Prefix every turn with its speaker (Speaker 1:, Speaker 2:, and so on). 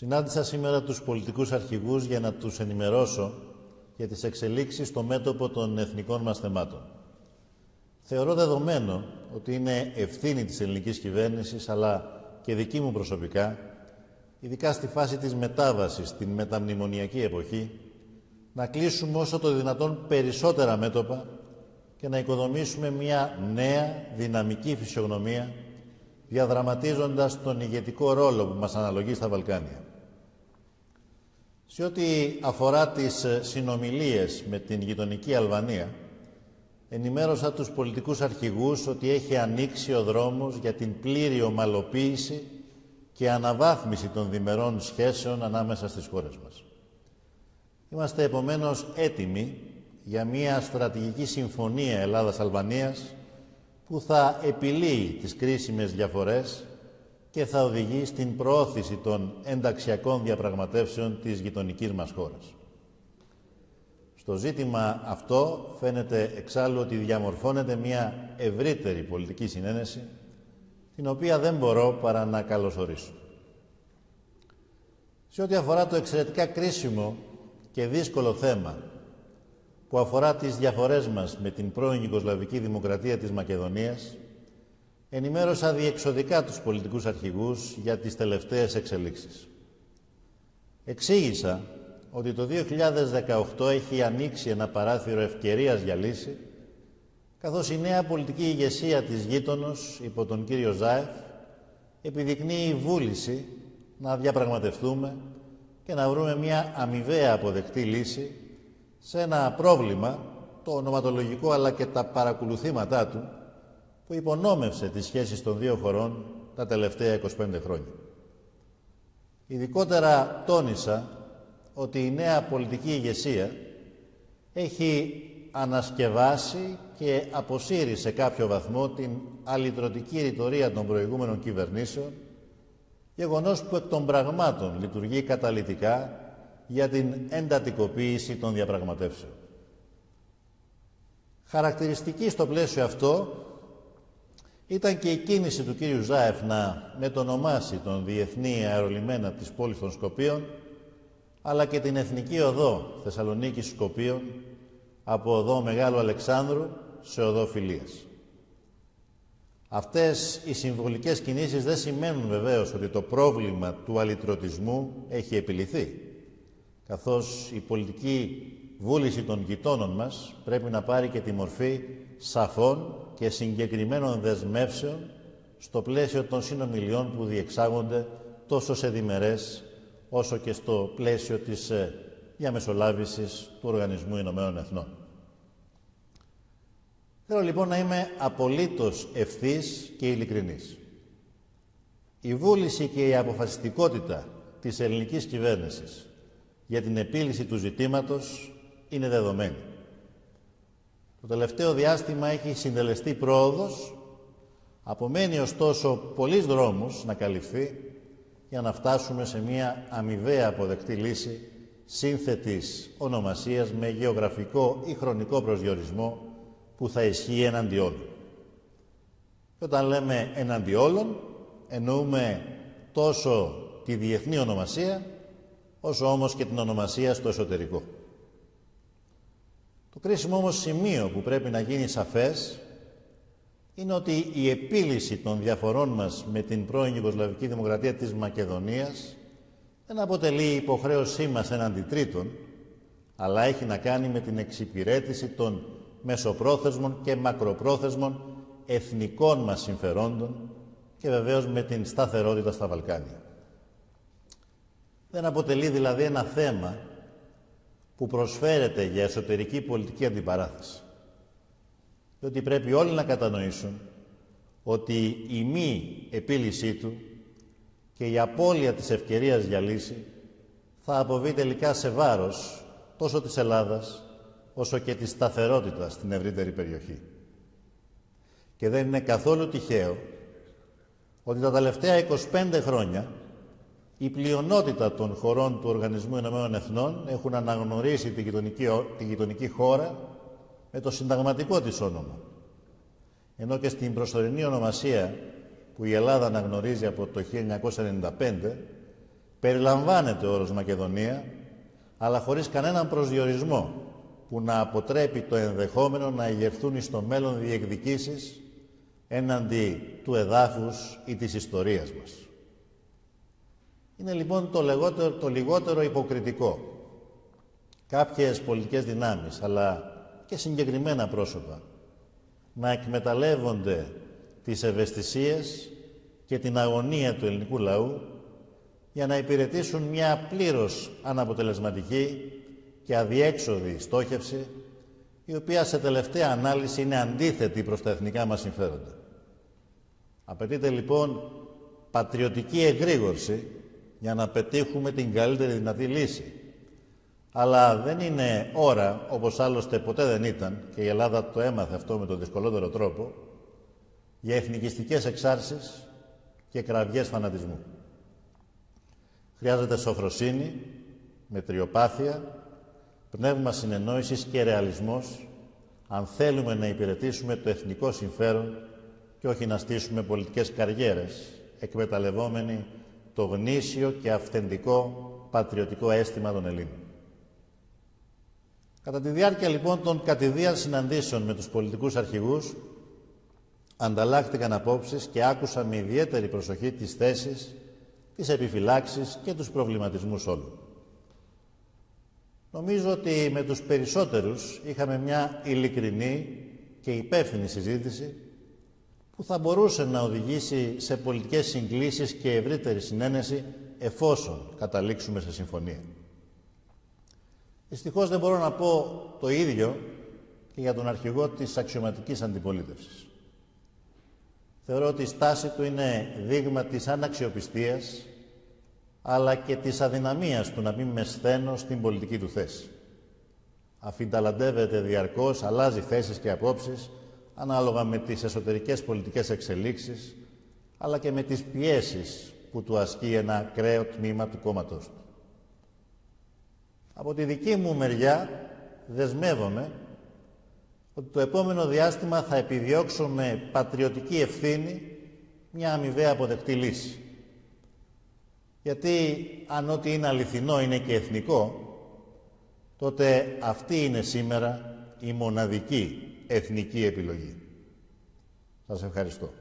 Speaker 1: Συνάντησα σήμερα τους πολιτικούς αρχηγούς για να τους ενημερώσω για τις εξελίξεις στο μέτωπο των εθνικών μας θεμάτων. Θεωρώ δεδομένο ότι είναι ευθύνη της ελληνικής κυβέρνησης, αλλά και δική μου προσωπικά, ειδικά στη φάση της μετάβασης στην μεταμνημονιακή εποχή, να κλείσουμε όσο το δυνατόν περισσότερα μέτωπα και να οικοδομήσουμε μια νέα δυναμική φυσιογνωμία διαδραματίζοντας τον ηγετικό ρόλο που μας αναλογεί στα Βαλκάνια. Σε ό,τι αφορά τις συνομιλίες με την γειτονική Αλβανία, ενημέρωσα τους πολιτικούς αρχηγούς ότι έχει ανοίξει ο δρόμος για την πλήρη ομαλοποίηση και αναβάθμιση των διμερών σχέσεων ανάμεσα στις χώρες μας. Είμαστε επομένως έτοιμοι για μια στρατηγική συμφωνία Ελλάδας-Αλβανίας που θα επιλύει τις κρίσιμες διαφορές και θα οδηγεί στην προώθηση των ενταξιακών διαπραγματεύσεων της γειτονικής μας χώρας. Στο ζήτημα αυτό φαίνεται εξάλλου ότι διαμορφώνεται μια ευρύτερη πολιτική συνένεση, την οποία δεν μπορώ παρά να καλωσορίσω. Σε ό,τι αφορά το εξαιρετικά κρίσιμο και δύσκολο θέμα που αφορά τις διαφορές μας με την πρώην Ιγκοσλαβική Δημοκρατία της Μακεδονίας, ενημέρωσα διεξοδικά τους πολιτικούς αρχηγούς για τις τελευταίες εξελίξεις. Εξήγησα ότι το 2018 έχει ανοίξει ένα παράθυρο ευκαιρίας για λύση, καθώς η νέα πολιτική ηγεσία της γείτονος, υπό τον κύριο Ζάεφ, επιδεικνύει βούληση να διαπραγματευτούμε και να βρούμε μια αμοιβαία αποδεκτή λύση σε ένα πρόβλημα, το ονοματολογικό αλλά και τα παρακολουθήματά του, που υπονόμευσε τις σχέσεις των δύο χωρών τα τελευταία 25 χρόνια. Ειδικότερα τόνισα ότι η νέα πολιτική ηγεσία έχει ανασκευάσει και αποσύρει σε κάποιο βαθμό την αλυτρωτική ρητορία των προηγούμενων κυβερνήσεων, γεγονός που εκ των πραγμάτων λειτουργεί καταλυτικά για την εντατικοποίηση των διαπραγματεύσεων. Χαρακτηριστική στο πλαίσιο αυτό ήταν και η κίνηση του κύριου Ζάεφ να μετονομάσει τον διεθνή αερολιμένα της πόλης των Σκοπίων αλλά και την Εθνική Οδό Θεσσαλονίκης Σκοπίων από οδό Μεγάλου Αλεξάνδρου σε οδό Φιλίας. Αυτές οι συμβολικές κινήσεις δεν σημαίνουν βεβαίως ότι το πρόβλημα του αλυτρωτισμού έχει επιληθεί καθώς η πολιτική βούληση των γειτόνων μας πρέπει να πάρει και τη μορφή σαφών και συγκεκριμένων δεσμεύσεων στο πλαίσιο των συνομιλιών που διεξάγονται τόσο σε διμερές όσο και στο πλαίσιο της ε, διαμεσολάβησης του Οργανισμού Ηνωμένων Εθνών. Θέλω λοιπόν να είμαι απολύτως ευθύς και ειλικρινής. Η βούληση και η αποφασιστικότητα της ελληνικής κυβέρνησης για την επίλυση του ζητήματος είναι δεδομένη. Το τελευταίο διάστημα έχει συντελεστεί πρόοδος, απομένει ωστόσο πολλής δρόμους να καλυφθεί για να φτάσουμε σε μια αμοιβαία αποδεκτή λύση σύνθετης ονομασίας με γεωγραφικό ή χρονικό προσδιορισμό που θα ισχύει εναντί όλων. Και όταν λέμε εναντί όλων, εννοούμε τόσο τη διεθνή ονομασία όσο όμως και την ονομασία στο εσωτερικό. Το κρίσιμο όμως σημείο που πρέπει να γίνει σαφές είναι ότι η επίλυση των διαφορών μας με την πρώην Ιουγκοσλαβική Δημοκρατία της Μακεδονίας δεν αποτελεί υποχρέωσή μας έναντι τρίτων, αλλά έχει να κάνει με την εξυπηρέτηση των μεσοπρόθεσμων και μακροπρόθεσμων εθνικών μας συμφερόντων και βεβαίως με την σταθερότητα στα Βαλκάνια. Δεν αποτελεί δηλαδή ένα θέμα που προσφέρεται για εσωτερική πολιτική αντιπαράθεση. Διότι πρέπει όλοι να κατανοήσουν ότι η μη επίλυσή του και η απώλεια της ευκαιρίας για λύση θα αποβεί τελικά σε βάρος τόσο της Ελλάδας όσο και της σταθερότητας στην ευρύτερη περιοχή. Και δεν είναι καθόλου τυχαίο ότι τα τελευταία 25 χρόνια η πλειονότητα των χωρών του Οργανισμού Ηνωμένων Εθνών έχουν αναγνωρίσει τη γειτονική, τη γειτονική χώρα με το συνταγματικό της όνομα. Ενώ και στην προσωρινή ονομασία που η Ελλάδα αναγνωρίζει από το 1995, περιλαμβάνεται ο όρος Μακεδονία, αλλά χωρίς κανέναν προσδιορισμό που να αποτρέπει το ενδεχόμενο να ηγερθούν στο μέλλον διεκδικήσεις έναντι του εδάφους ή της ιστορίας μας. Είναι λοιπόν το, λιγότερο, το λιγότερο υποκριτικό. Κάποιες πολιτικές δυνάμεις, αλλά και συγκεκριμένα πρόσωπα, να εκμεταλλεύονται τις ευαισθησίες και την αγωνία του ελληνικού λαού για να υπηρετήσουν μια πλήρως αναποτελεσματική και αδιέξοδη στόχευση η οποία σε τελευταία ανάλυση είναι αντίθετη προς τα εθνικά μας συμφέροντα. Απαιτείται λοιπόν πατριωτική εγρήγορση για να πετύχουμε την καλύτερη δυνατή λύση. Αλλά δεν είναι ώρα, όπως άλλωστε ποτέ δεν ήταν, και η Ελλάδα το έμαθε αυτό με τον δυσκολότερο τρόπο, για εθνικιστικές εξάρσεις και κραυγές φανατισμού. Χρειάζεται σοφροσύνη, μετριοπάθεια, πνεύμα συνεννόησης και ρεαλισμός, αν θέλουμε να υπηρετήσουμε το εθνικό συμφέρον και όχι να στήσουμε πολιτικές καριέρες, εκμεταλλευόμενοι το γνήσιο και αυθεντικό πατριωτικό αίσθημα των Ελλήνων. Κατά τη διάρκεια λοιπόν των κατηδίαν συναντήσεων με τους πολιτικούς αρχηγούς, ανταλλάχθηκαν απόψεις και άκουσα με ιδιαίτερη προσοχή τις θέσεις, τις επιφυλάξεις και τους προβληματισμούς όλων. Νομίζω ότι με τους περισσότερους είχαμε μια ειλικρινή και υπεύθυνη συζήτηση που θα μπορούσε να οδηγήσει σε πολιτικές συγκλήσεις και ευρύτερη συνένεση εφόσον καταλήξουμε σε συμφωνία. Δυστυχώς δεν μπορώ να πω το ίδιο και για τον αρχηγό της αξιωματικής αντιπολίτευσης. Θεωρώ ότι η στάση του είναι δείγμα της αναξιοπιστίας αλλά και της αδυναμίας του να μην με σθένο στην πολιτική του θέση. Αφινταλαντεύεται διαρκώς, αλλάζει θέσεις και απόψεις ανάλογα με τις εσωτερικές πολιτικές εξελίξεις αλλά και με τις πιέσεις που του ασκεί ένα ακραίο τμήμα του κόμματός του. Από τη δική μου μεριά δεσμεύομαι ότι το επόμενο διάστημα θα επιδιώξουμε πατριωτική ευθύνη μια αμοιβαία αποδεκτή λύση. Γιατί αν ό,τι είναι αληθινό είναι και εθνικό, τότε αυτή είναι σήμερα η μοναδική εθνική επιλογή. Σας ευχαριστώ.